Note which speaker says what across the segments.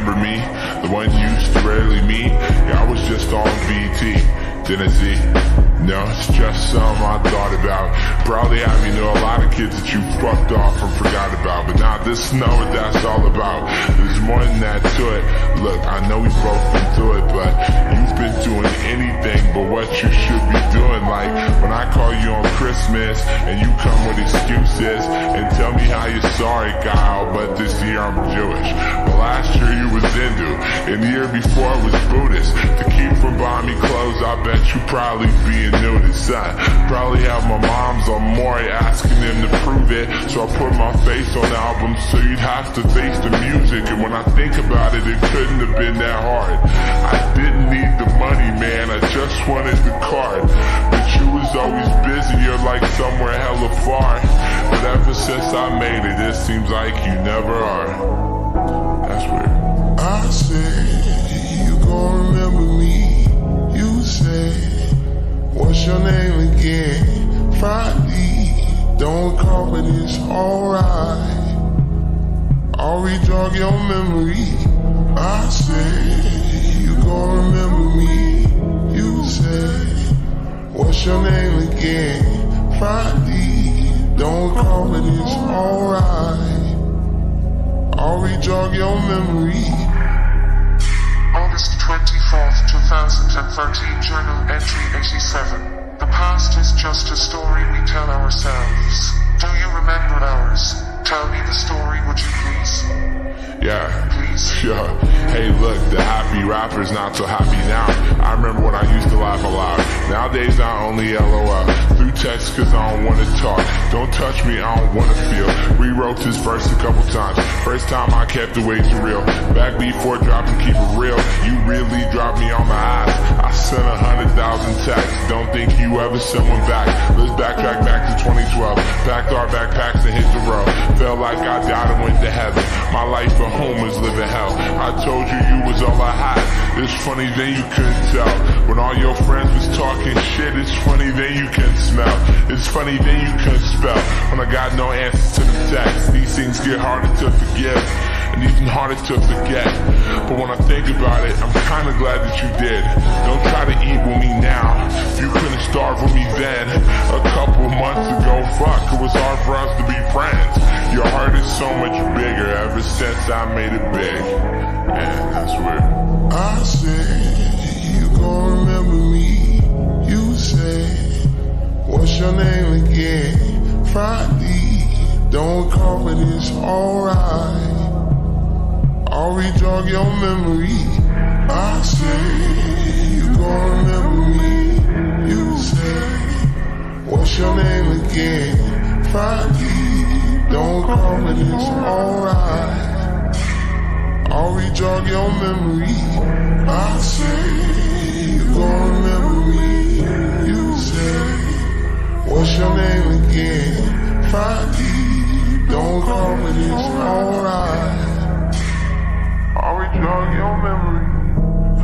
Speaker 1: remember me? The one you used to rarely meet? Yeah, I was just on BET, see? No, it's just something I thought about. Probably have you know a lot of kids that you fucked off and forgot about. But now this is not what that's all about. There's more than that to it. Look, I know we both been through it, but you've been doing anything but what you should be doing. Like when I call you on Christmas and you come with excuses and tell me how you're sorry, Kyle, but this year I'm Jewish. But last year you was Hindu, and the year before I was Buddhist. To keep from buying me clothes, I bet you probably being noticed. Son, probably have my mom's on Maury asking them to prove it. So I put my face on albums so you'd have to face the music. And when I think about it, it couldn't have been that hard. I didn't need the money, man. I just wanted the card. But you was always busy. You're like somewhere hella far. But ever since I made it, it seems like you never are. That's weird.
Speaker 2: Said, you gon' remember me. You said, what's your name again? Friday, don't call but it's alright. I'll re-jog your memory. I said, you gon' remember me. You said, what's your name again? Friday, don't call but it's alright. I'll re-jog your memory.
Speaker 3: August 24th, 2013, Journal Entry 87. The past is just a story we tell ourselves. Do you remember ours? Tell me the story, would you please?
Speaker 1: Yeah.
Speaker 3: Please.
Speaker 1: Yeah. Hey, look, the happy rapper's not so happy now. I remember when I used to laugh a lot. Nowadays, I only LOL. Text, cause I don't wanna talk. Don't touch me, I don't wanna feel. Rewrote this verse a couple times. First time I kept it way too real. Back before dropping, keep it real. You really dropped me on my ass. I sent a hundred thousand texts. Don't think you ever sent one back. Let's backtrack back to 2012. Packed our backpacks and hit the road. Felt like I died and went to heaven. My life at home is living hell. I told you you was all I had. It's funny then you couldn't tell. When all your friends was talking shit, it's funny then you can smell. It's funny then you couldn't spell. When I got no answers to the text, these things get harder to forgive and even harder to forget. But when I think about it, I'm kinda glad that you did. Don't try to eat with me now. You couldn't starve with me then. Us to be friends. Your heart is so much bigger ever since I made it big. And that's weird.
Speaker 2: I said, you gon' remember me. You said, what's your name again? Friday, don't call but it's alright. I'll re-jog your memory. I said, you gon' remember me. You said, what's your name again? Friday, don't call but it's alright. I'll re-jog your memory. I gon' remember me. You say, what's your name again? Friday, don't call me, it's alright. I'll re-jog your memory.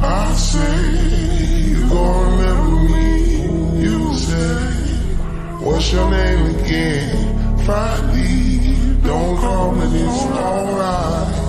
Speaker 2: I say you gon' what's your name again? Friday, don't call me, it's alright.